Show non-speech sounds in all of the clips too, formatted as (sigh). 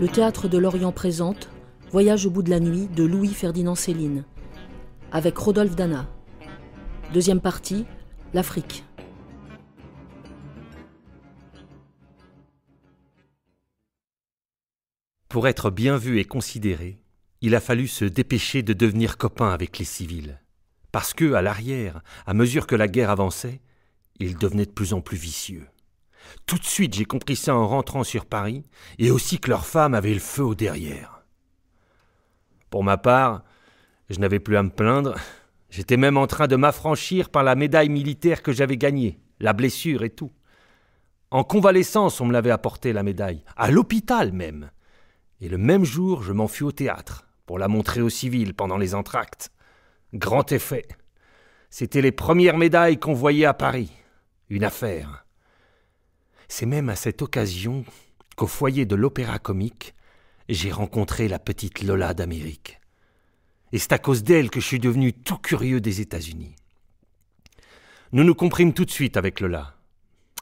Le théâtre de l'Orient présente Voyage au bout de la nuit de Louis-Ferdinand Céline, avec Rodolphe Dana. Deuxième partie, l'Afrique. Pour être bien vu et considéré, il a fallu se dépêcher de devenir copain avec les civils. Parce que, à l'arrière, à mesure que la guerre avançait, ils devenaient de plus en plus vicieux. Tout de suite, j'ai compris ça en rentrant sur Paris, et aussi que leurs femmes avaient le feu au derrière. Pour ma part, je n'avais plus à me plaindre. J'étais même en train de m'affranchir par la médaille militaire que j'avais gagnée, la blessure et tout. En convalescence, on me l'avait apporté la médaille, à l'hôpital même. Et le même jour, je m'en fus au théâtre, pour la montrer aux civils pendant les entr'actes. Grand effet. C'était les premières médailles qu'on voyait à Paris. Une affaire. C'est même à cette occasion qu'au foyer de l'Opéra Comique, j'ai rencontré la petite Lola d'Amérique. Et c'est à cause d'elle que je suis devenu tout curieux des États-Unis. Nous nous comprîmes tout de suite avec Lola.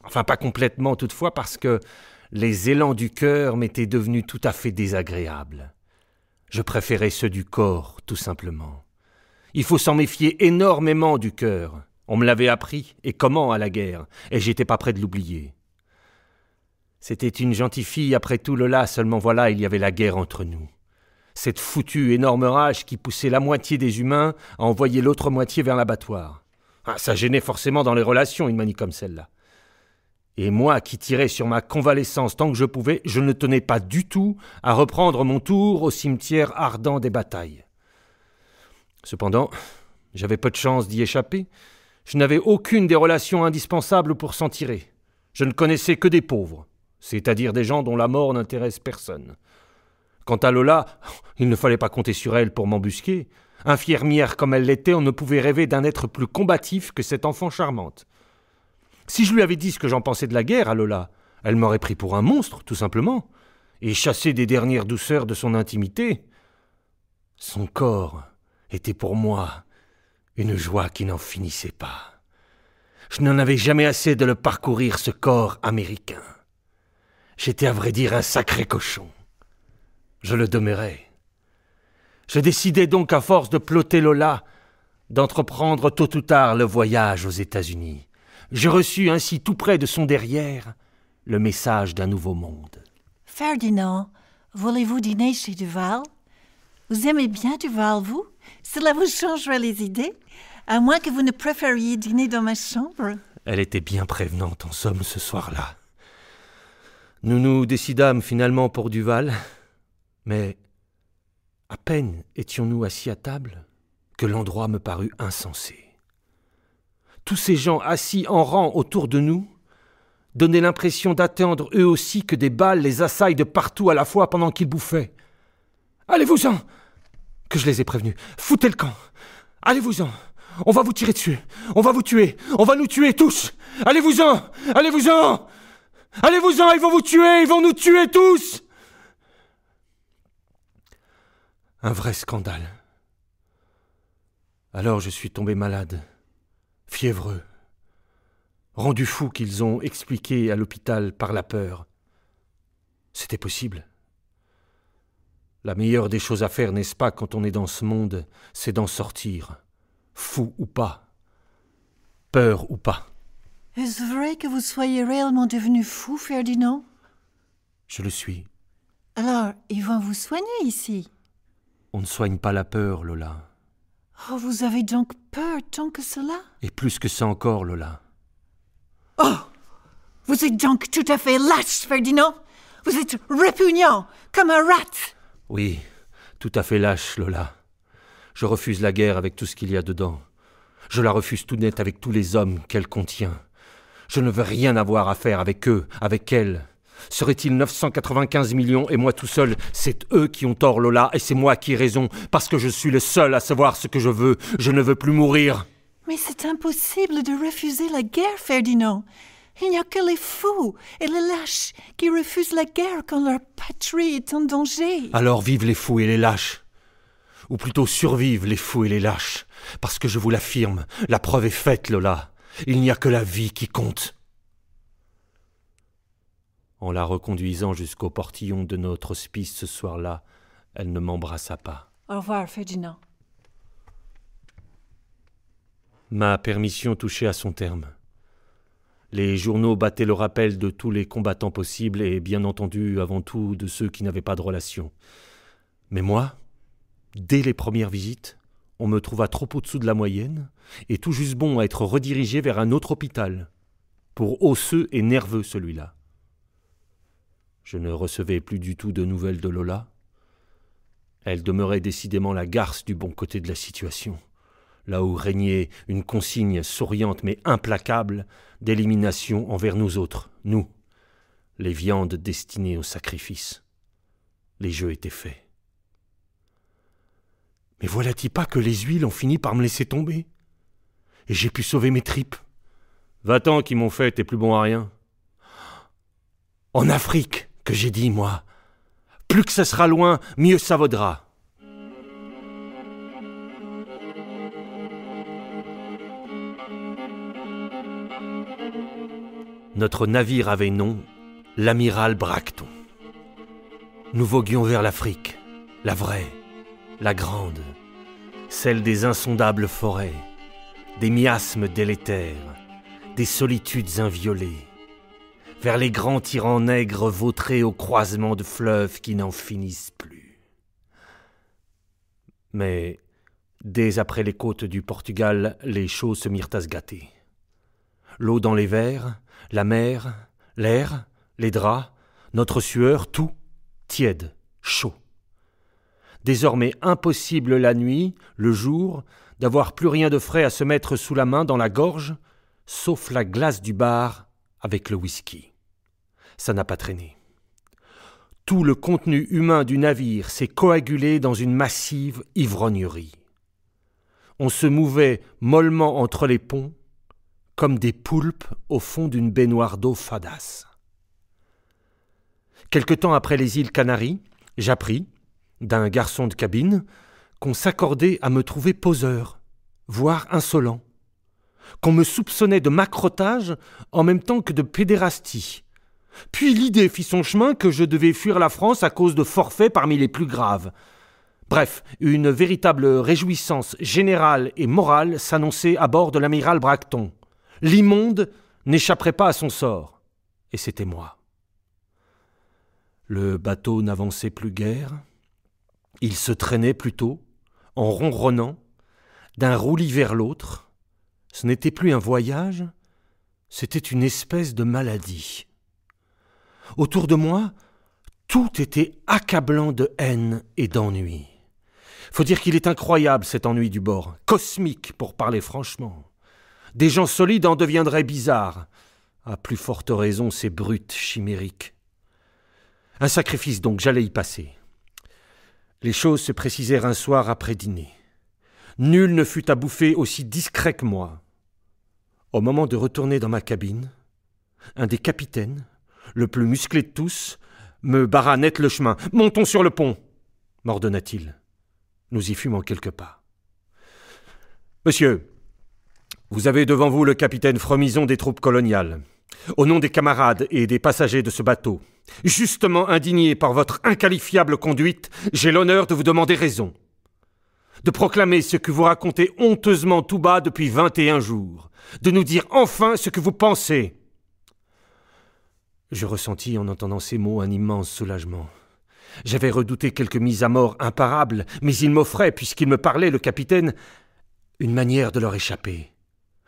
Enfin, pas complètement toutefois, parce que les élans du cœur m'étaient devenus tout à fait désagréables. Je préférais ceux du corps, tout simplement. Il faut s'en méfier énormément du cœur. On me l'avait appris, et comment à la guerre, et j'étais pas prêt de l'oublier. C'était une gentille fille après tout Lola, seulement voilà, il y avait la guerre entre nous. Cette foutue énorme rage qui poussait la moitié des humains à envoyer l'autre moitié vers l'abattoir. Ah, ça gênait forcément dans les relations une manie comme celle-là. Et moi qui tirais sur ma convalescence tant que je pouvais, je ne tenais pas du tout à reprendre mon tour au cimetière ardent des batailles. Cependant, j'avais peu de chance d'y échapper. Je n'avais aucune des relations indispensables pour s'en tirer. Je ne connaissais que des pauvres c'est-à-dire des gens dont la mort n'intéresse personne. Quant à Lola, (laughs) il ne fallait pas compter sur elle pour m'embusquer. Infirmière comme elle l'était, on ne pouvait rêver d'un être plus combatif que cette enfant charmante. Si je lui avais dit ce que j'en pensais de la guerre à Lola, elle m'aurait pris pour un monstre, tout simplement, et chassé des dernières douceurs de son intimité. Son corps était pour moi une joie qui n'en finissait pas. Je n'en avais jamais assez de le parcourir, ce corps américain. J'étais à vrai dire un sacré cochon. Je le demeurais. Je décidai donc, à force de ploter Lola, d'entreprendre tôt ou tard le voyage aux États-Unis. Je reçus ainsi tout près de son derrière le message d'un nouveau monde. Ferdinand, voulez-vous dîner chez Duval? Vous aimez bien Duval, vous? Cela vous changerait les idées? À moins que vous ne préfériez dîner dans ma chambre. Elle était bien prévenante, en somme, ce soir-là. Nous nous décidâmes finalement pour Duval, mais à peine étions-nous assis à table que l'endroit me parut insensé. Tous ces gens assis en rang autour de nous donnaient l'impression d'attendre eux aussi que des balles les assaillent de partout à la fois pendant qu'ils bouffaient. Allez-vous-en Que je les ai prévenus. Foutez le camp. Allez-vous-en. On va vous tirer dessus. On va vous tuer. On va nous tuer tous. Allez-vous-en. Allez-vous-en Allez-vous-en, ils vont vous tuer, ils vont nous tuer tous Un vrai scandale. Alors je suis tombé malade, fiévreux, rendu fou qu'ils ont expliqué à l'hôpital par la peur. C'était possible. La meilleure des choses à faire, n'est-ce pas, quand on est dans ce monde, c'est d'en sortir, fou ou pas, peur ou pas. Est-ce vrai que vous soyez réellement devenu fou, Ferdinand? Je le suis. Alors, ils vont vous soigner ici On ne soigne pas la peur, Lola. Oh, vous avez donc peur tant que cela? Et plus que ça encore, Lola. Oh Vous êtes donc tout à fait lâche, Ferdinand Vous êtes répugnant, comme un rat Oui, tout à fait lâche, Lola. Je refuse la guerre avec tout ce qu'il y a dedans. Je la refuse tout net avec tous les hommes qu'elle contient. Je ne veux rien avoir à faire avec eux, avec elle. Serait-il 995 millions et moi tout seul? C'est eux qui ont tort, Lola, et c'est moi qui ai raison, parce que je suis le seul à savoir ce que je veux. Je ne veux plus mourir. Mais c'est impossible de refuser la guerre, Ferdinand. Il n'y a que les fous et les lâches qui refusent la guerre quand leur patrie est en danger. Alors vivent les fous et les lâches. Ou plutôt survivent les fous et les lâches. Parce que je vous l'affirme, la preuve est faite, Lola. Il n'y a que la vie qui compte. En la reconduisant jusqu'au portillon de notre hospice ce soir-là, elle ne m'embrassa pas. Au revoir, Ferdinand. Ma permission touchait à son terme. Les journaux battaient le rappel de tous les combattants possibles et bien entendu avant tout de ceux qui n'avaient pas de relation. Mais moi, dès les premières visites, on me trouva trop au-dessous de la moyenne et tout juste bon à être redirigé vers un autre hôpital. Pour osseux et nerveux celui-là. Je ne recevais plus du tout de nouvelles de Lola. Elle demeurait décidément la garce du bon côté de la situation là où régnait une consigne souriante mais implacable d'élimination envers nous autres, nous, les viandes destinées au sacrifice. Les jeux étaient faits. Mais voilà-t-il pas que les huiles ont fini par me laisser tomber? Et j'ai pu sauver mes tripes. Va-t'en qui m'ont fait, t'es plus bon à rien. En Afrique, que j'ai dit, moi. Plus que ça sera loin, mieux ça vaudra. Notre navire avait nom, l'amiral Bracton. Nous voguions vers l'Afrique, la vraie, la grande, celle des insondables forêts, des miasmes délétères, des solitudes inviolées, vers les grands tyrans nègres vautrés au croisement de fleuves qui n'en finissent plus. Mais dès après les côtes du Portugal, les choses se mirent à se gâter. L'eau dans les verres, la mer, l'air, les draps, notre sueur, tout tiède, chaud. Désormais impossible la nuit, le jour, d'avoir plus rien de frais à se mettre sous la main dans la gorge, sauf la glace du bar avec le whisky. Ça n'a pas traîné. Tout le contenu humain du navire s'est coagulé dans une massive ivrognerie. On se mouvait mollement entre les ponts, comme des poulpes au fond d'une baignoire d'eau fadasse. Quelque temps après les îles Canaries, j'appris, d'un garçon de cabine, qu'on s'accordait à me trouver poseur, voire insolent, qu'on me soupçonnait de macrotage en même temps que de pédérastie. Puis l'idée fit son chemin que je devais fuir la France à cause de forfaits parmi les plus graves. Bref, une véritable réjouissance générale et morale s'annonçait à bord de l'amiral Bracton. L'immonde n'échapperait pas à son sort. Et c'était moi. Le bateau n'avançait plus guère. Il se traînait plutôt, en ronronnant, d'un roulis vers l'autre. Ce n'était plus un voyage, c'était une espèce de maladie. Autour de moi, tout était accablant de haine et d'ennui. Faut dire qu'il est incroyable cet ennui du bord, cosmique pour parler franchement. Des gens solides en deviendraient bizarres. À plus forte raison, ces brutes chimériques. Un sacrifice donc, j'allais y passer. Les choses se précisèrent un soir après dîner. Nul ne fut à bouffer aussi discret que moi. Au moment de retourner dans ma cabine, un des capitaines, le plus musclé de tous, me barra net le chemin. Montons sur le pont m'ordonna-t-il. Nous y fûmes en quelques pas. Monsieur, vous avez devant vous le capitaine Fromison des troupes coloniales. Au nom des camarades et des passagers de ce bateau, justement indigné par votre inqualifiable conduite, j'ai l'honneur de vous demander raison. De proclamer ce que vous racontez honteusement tout bas depuis vingt et un jours. De nous dire enfin ce que vous pensez. Je ressentis en entendant ces mots un immense soulagement. J'avais redouté quelques mises à mort imparables, mais il m'offrait, puisqu'il me parlait, le capitaine, une manière de leur échapper.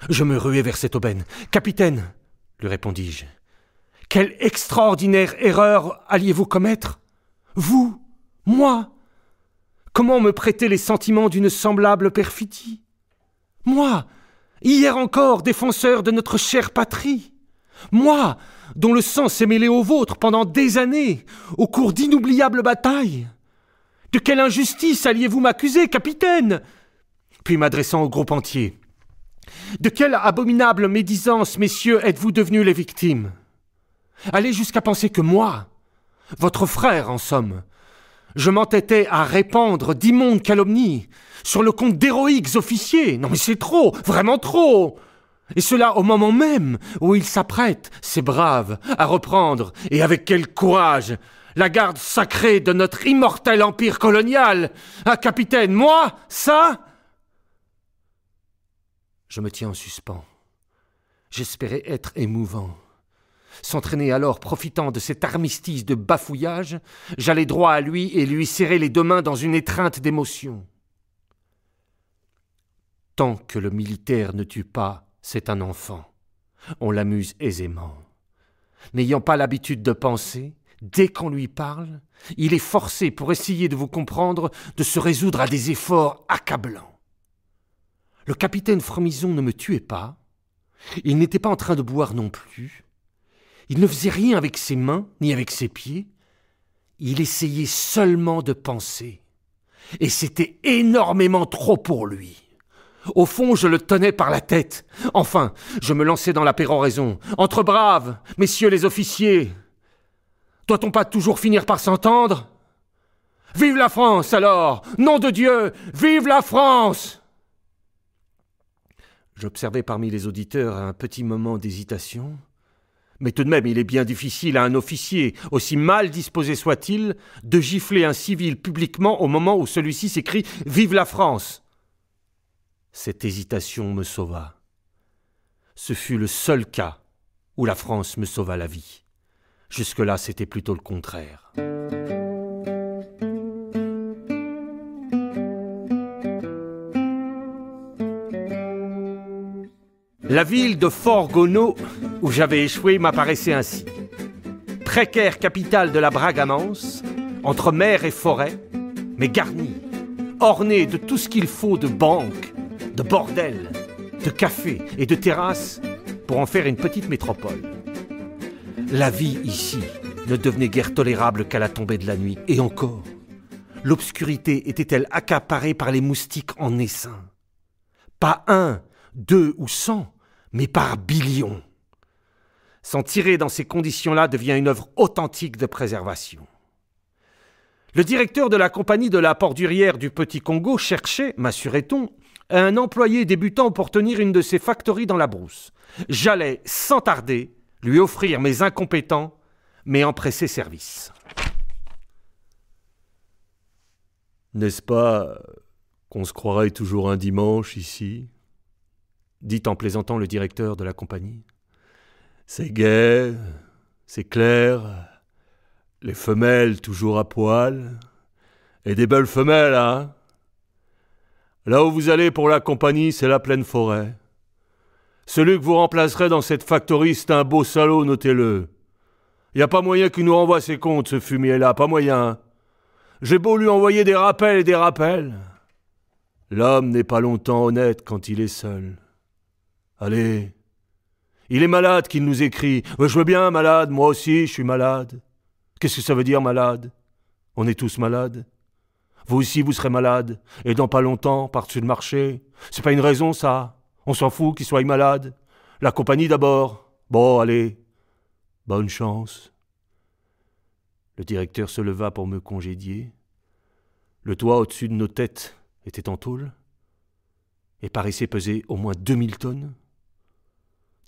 Je me ruai vers cette aubaine. Capitaine, lui répondis-je, quelle extraordinaire erreur alliez-vous commettre? Vous Moi Comment me prêter les sentiments d'une semblable perfidie? Moi, hier encore défenseur de notre chère patrie. Moi, dont le sang s'est mêlé au vôtre pendant des années, au cours d'inoubliables batailles. De quelle injustice alliez-vous m'accuser, capitaine? Puis m'adressant au groupe entier. De quelle abominable médisance, messieurs, êtes-vous devenus les victimes? Allez jusqu'à penser que moi, votre frère en somme, je m'entêtais à répandre d'immondes calomnies sur le compte d'héroïques officiers. Non mais c'est trop, vraiment trop. Et cela au moment même où il s'apprête, c'est brave, à reprendre, et avec quel courage, la garde sacrée de notre immortel empire colonial. Un capitaine, moi, ça Je me tiens en suspens. J'espérais être émouvant. S'entraîner alors, profitant de cet armistice de bafouillage, j'allais droit à lui et lui serrer les deux mains dans une étreinte d'émotion. Tant que le militaire ne tue pas, c'est un enfant. On l'amuse aisément. N'ayant pas l'habitude de penser, dès qu'on lui parle, il est forcé, pour essayer de vous comprendre, de se résoudre à des efforts accablants. Le capitaine Fromison ne me tuait pas, il n'était pas en train de boire non plus, il ne faisait rien avec ses mains ni avec ses pieds. Il essayait seulement de penser. Et c'était énormément trop pour lui. Au fond, je le tenais par la tête. Enfin, je me lançais dans la péroraison. Entre braves, messieurs les officiers. Doit-on pas toujours finir par s'entendre? Vive la France alors Nom de Dieu Vive la France J'observais parmi les auditeurs un petit moment d'hésitation. Mais tout de même, il est bien difficile à un officier, aussi mal disposé soit-il, de gifler un civil publiquement au moment où celui-ci s'écrie Vive la France Cette hésitation me sauva. Ce fut le seul cas où la France me sauva la vie. Jusque-là, c'était plutôt le contraire. La ville de Fort Gono, où j'avais échoué, m'apparaissait ainsi. Précaire capitale de la Bragamance, entre mer et forêt, mais garnie, ornée de tout ce qu'il faut de banques, de bordels, de cafés et de terrasses pour en faire une petite métropole. La vie ici ne devenait guère tolérable qu'à la tombée de la nuit, et encore. L'obscurité était-elle accaparée par les moustiques en essaim? Pas un, deux ou cent, mais par billions. S'en tirer dans ces conditions-là devient une œuvre authentique de préservation. Le directeur de la compagnie de la Pordurière du Petit Congo cherchait, m'assurait-on, un employé débutant pour tenir une de ses factories dans la brousse. J'allais, sans tarder, lui offrir mes incompétents, mais empressés services. N'est-ce pas qu'on se croirait toujours un dimanche ici? Dit en plaisantant le directeur de la compagnie. C'est gai, c'est clair, les femelles toujours à poil, et des belles femelles, hein Là où vous allez pour la compagnie, c'est la pleine forêt. Celui que vous remplacerez dans cette factory, c'est un beau salaud, notez-le. Y a pas moyen qu'il nous renvoie ses comptes, ce fumier-là, pas moyen. J'ai beau lui envoyer des rappels et des rappels. L'homme n'est pas longtemps honnête quand il est seul. Allez. Il est malade qu'il nous écrit. je veux bien, malade, moi aussi, je suis malade. Qu'est-ce que ça veut dire, malade? On est tous malades. Vous aussi, vous serez malade, et dans pas longtemps, par-dessus le marché. C'est pas une raison, ça. On s'en fout qu'il soit malade. La compagnie d'abord. Bon, allez. Bonne chance. Le directeur se leva pour me congédier. Le toit au-dessus de nos têtes était en tôle et paraissait peser au moins deux mille tonnes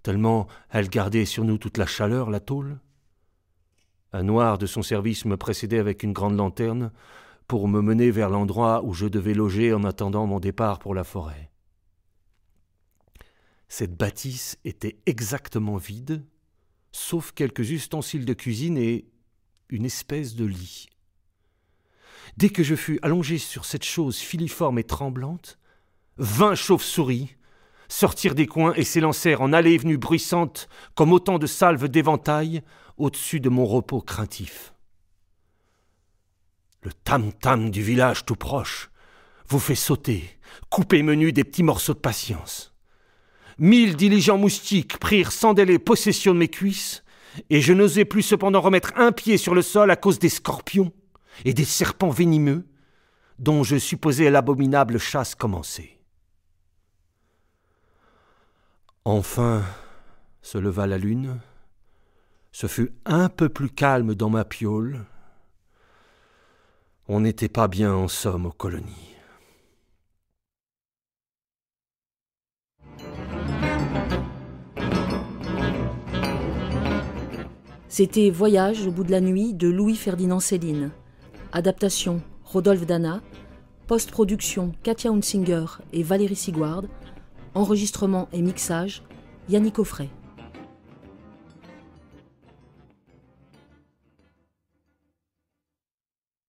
tellement elle gardait sur nous toute la chaleur, la tôle. Un noir de son service me précédait avec une grande lanterne pour me mener vers l'endroit où je devais loger en attendant mon départ pour la forêt. Cette bâtisse était exactement vide, sauf quelques ustensiles de cuisine et une espèce de lit. Dès que je fus allongé sur cette chose filiforme et tremblante, vingt chauves-souris, sortirent des coins et s'élancèrent en allées et venues bruissantes comme autant de salves d'éventail au-dessus de mon repos craintif. Le tam-tam du village tout proche vous fait sauter, couper menu des petits morceaux de patience. Mille diligents moustiques prirent sans délai possession de mes cuisses, et je n'osais plus cependant remettre un pied sur le sol à cause des scorpions et des serpents venimeux dont je supposais l'abominable chasse commencer. Enfin se leva la lune, ce fut un peu plus calme dans ma piaule. On n'était pas bien en somme aux colonies. C'était Voyage au bout de la nuit de Louis-Ferdinand Céline. Adaptation Rodolphe Dana. Post-production Katia Hunsinger et Valérie Sigouard. Enregistrement et mixage Yannick Offray.